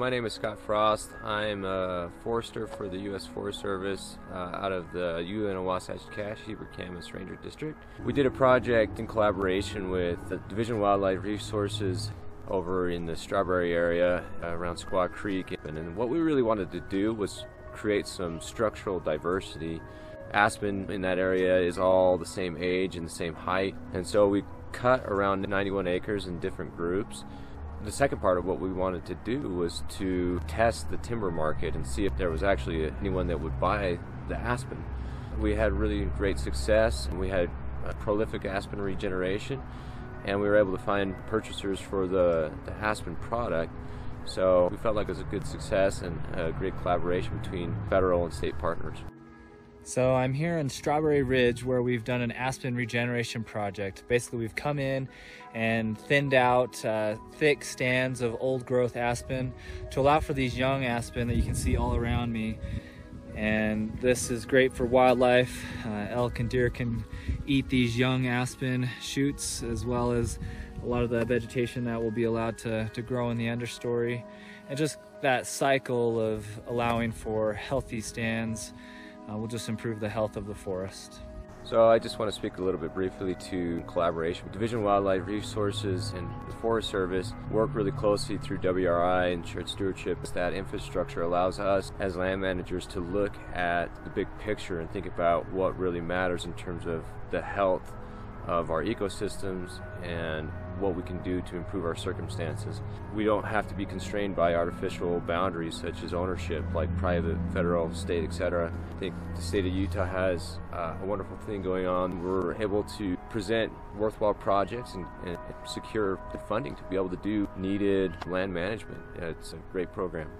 My name is Scott Frost. I'm a forester for the U.S. Forest Service uh, out of the Uinta Wasatch Cache Heber Camas Ranger District. We did a project in collaboration with the Division of Wildlife Resources over in the Strawberry area uh, around Squaw Creek. And what we really wanted to do was create some structural diversity. Aspen in that area is all the same age and the same height, and so we cut around 91 acres in different groups the second part of what we wanted to do was to test the timber market and see if there was actually anyone that would buy the aspen. We had really great success and we had a prolific aspen regeneration and we were able to find purchasers for the, the aspen product. So we felt like it was a good success and a great collaboration between federal and state partners. So I'm here in Strawberry Ridge where we've done an aspen regeneration project. Basically we've come in and thinned out uh, thick stands of old growth aspen to allow for these young aspen that you can see all around me. And this is great for wildlife. Uh, elk and deer can eat these young aspen shoots as well as a lot of the vegetation that will be allowed to, to grow in the understory. And just that cycle of allowing for healthy stands uh, will just improve the health of the forest. So I just want to speak a little bit briefly to collaboration. Division of Wildlife Resources and the Forest Service work really closely through WRI and shared stewardship. That infrastructure allows us as land managers to look at the big picture and think about what really matters in terms of the health of our ecosystems and what we can do to improve our circumstances. We don't have to be constrained by artificial boundaries such as ownership, like private, federal, state, etc. I think the state of Utah has uh, a wonderful thing going on. We're able to present worthwhile projects and, and secure the funding to be able to do needed land management. It's a great program.